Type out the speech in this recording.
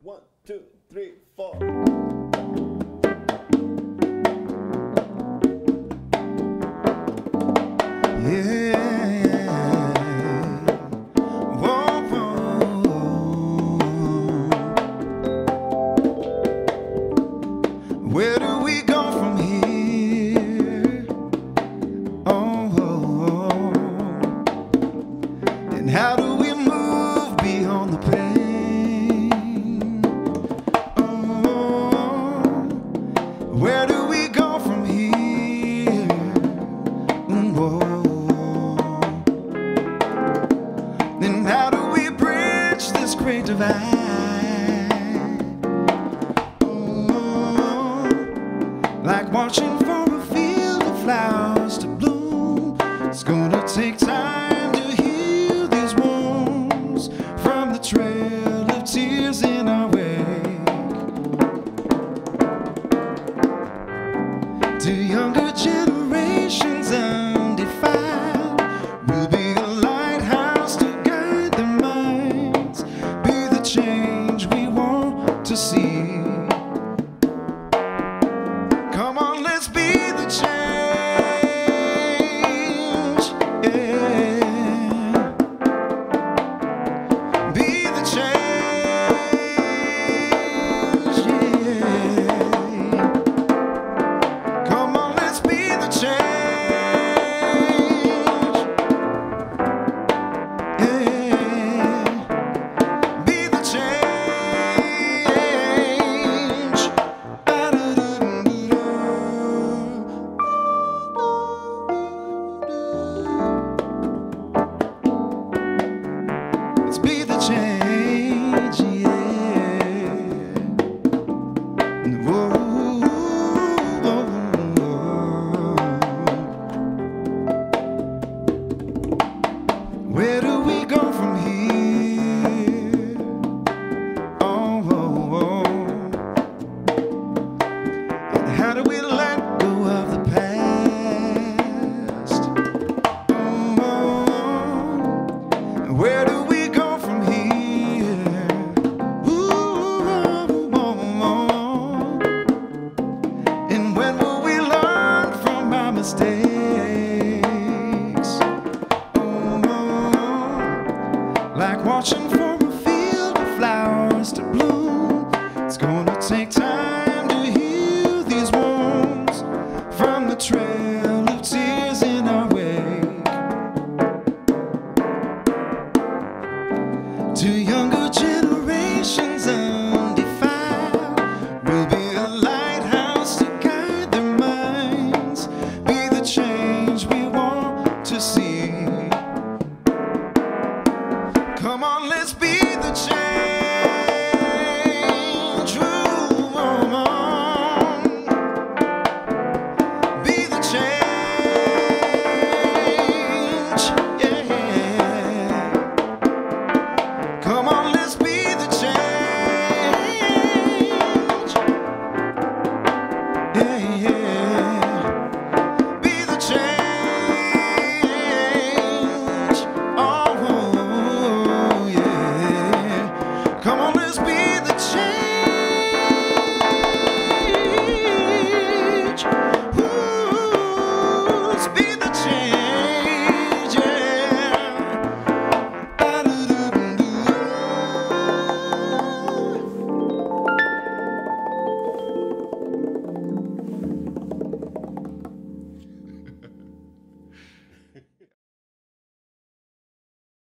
One, two, three, four. Where like watching for a field of flowers to bloom. It's gonna take time to heal these wounds from the trail of tears in our wake. Do younger